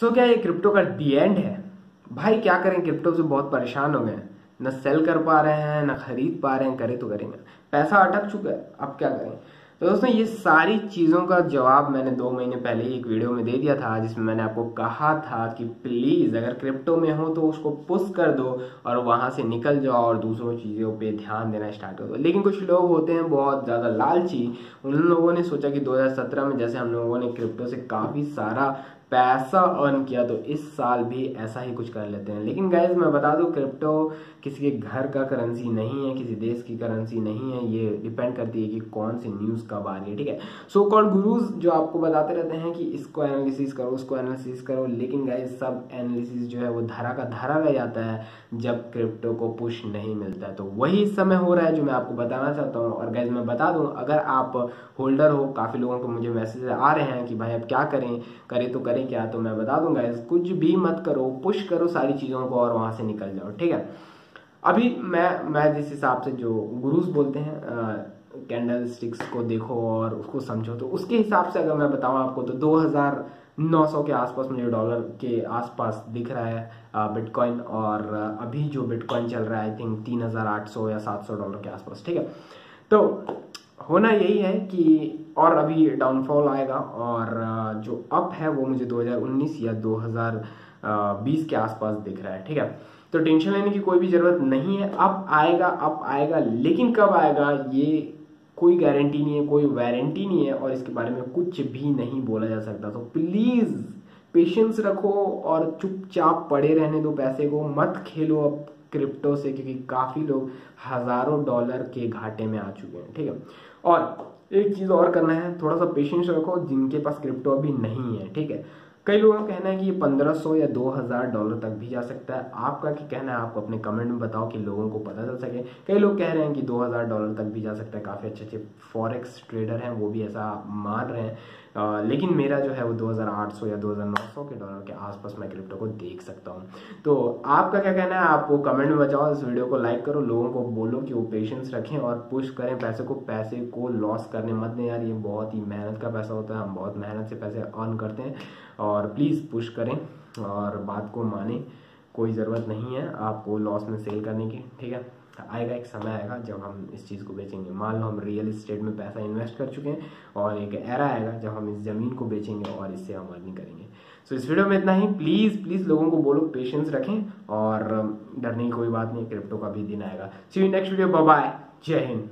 सो so, क्या ये crypto का डी एंड है? भाई क्या करें? क्रिप्टो से बहुत परेशान हो गए न सेल कर पा रहे हैं न खरीद पा रहे हैं करे तो करेंगे। पैसा अटक चुका है अब क्या करें? तो दोस्तों ये सारी चीज़ों का जवाब मैंने दो महीने पहले ही एक वीडियो में दे दिया था जिसमें मैंने आपको कहा था कि प्लीज़ अगर क्रिप्टो में हो तो उसको पुश कर दो और वहाँ से निकल जाओ और दूसरों चीज़ों पे ध्यान देना स्टार्ट कर दो। लेकिन कुछ लोग होते हैं बहुत ज़्यादा लालची। उन लोगों ने सोचा कि 2017 में जैसे हम लोगों ने क्रिप्टो से काफ़ी सारा पैसा अर्न किया तो इस साल भी ऐसा ही कुछ कर लेते हैं। लेकिन गाइज़ मैं बता दूँ क्रिप्टो किसी के घर का करेंसी नहीं है, किसी देश की करेंसी नहीं है। ये डिपेंड करती है कि कौन सी न्यूज़ कब आ रही है, ठीक है? सो कॉल्ड गुरुज जो आपको बताते रहते हैं कि इसको एनालिसिस करो, उसको एनालिसिस करो, लेकिन गाइज़ सब एनालिसिस जो है वो धरा का धरा रह जाता है जब क्रिप्टो को पुश नहीं मिलता है। तो वही समय हो रहा है जो मैं आपको बताना चाहता हूँ। और गाइज़ मैं बता दूँ, अगर आप होल्डर हो, काफ़ी लोगों को मुझे मैसेज आ रहे हैं कि भाई, अब क्या करें? करें तो करें। करें क्या तो मैं बता दूँगा कुछ भी मत करो पुश करो सारी चीज़ों को और वहाँ से निकल जाओ, ठीक है? अभी मैं मैं जिस हिसाब से जो गुरुज बोलते हैं कैंडल स्टिक्स को देखो और उसको समझो तो उसके हिसाब से अगर मैं बताऊँ आपको तो 2900 के आसपास मुझे डॉलर के आसपास दिख रहा है बिटकॉइन और अभी जो बिटकॉइन चल रहा है आई थिंक 3800 या 700 डॉलर के आसपास, ठीक है? तो होना यही है कि और अभी डाउनफॉल आएगा और जो अप है वो मुझे 2019 या 2020 के आसपास दिख रहा है, ठीक है? तो टेंशन लेने की कोई भी ज़रूरत नहीं है। अब आएगा अब आएगा, लेकिन कब आएगा ये कोई गारंटी नहीं है, कोई वारंटी नहीं है और इसके बारे में कुछ भी नहीं बोला जा सकता। तो प्लीज़ पेशेंस रखो और चुपचाप पड़े रहने दो पैसे को, मत खेलो अब। क्रिप्टो से, क्योंकि काफ़ी लोग हज़ारों डॉलर के घाटे में आ चुके हैं, ठीक है? और एक चीज़ और करना है, थोड़ा सा पेशेंस रखो, जिनके पास क्रिप्टो अभी नहीं है, ठीक है? कई लोगों का कहना है कि ये 1500 या 2000 डॉलर तक भी जा सकता है। आपका क्या कहना है? आप अपने कमेंट में बताओ कि लोगों को पता चल सके। कई लोग कह रहे हैं कि 2000 डॉलर तक भी जा सकता है। काफ़ी अच्छे अच्छे फॉरेक्स ट्रेडर हैं वो भी ऐसा मान रहे हैं। आ, लेकिन मेरा जो है वो 2800 या 2900 के डॉलर के आसपास मैं क्रिप्टो को देख सकता हूँ। तो आपका क्या कहना है? आप वो कमेंट में बचाओ इस वीडियो को लाइक करो लोगों को बोलो कि वो पेशेंस रखें और पुश करें पैसे को। पैसे को लॉस करने मत दें यार ये बहुत ही मेहनत का पैसा होता है हम बहुत मेहनत से पैसे अर्न करते हैं। और प्लीज़ पुश करें और बात को माने कोई ज़रूरत नहीं है आपको लॉस में सेल करने की ठीक है? आएगा एक समय आएगा जब हम इस चीज़ को बेचेंगे। मान लो हम रियल इस्टेट में पैसा इन्वेस्ट कर चुके हैं और एक एरा आएगा जब हम इस ज़मीन को बेचेंगे और इससे हम अर्निंग करेंगे। सो so, इस वीडियो में इतना ही। प्लीज़ प्लीज़ लोगों को बोलो पेशेंस रखें और डरने की कोई बात नहीं क्रिप्टो का भी दिन आएगा। सी नेक्स्ट वीडियो बाय जय हिंद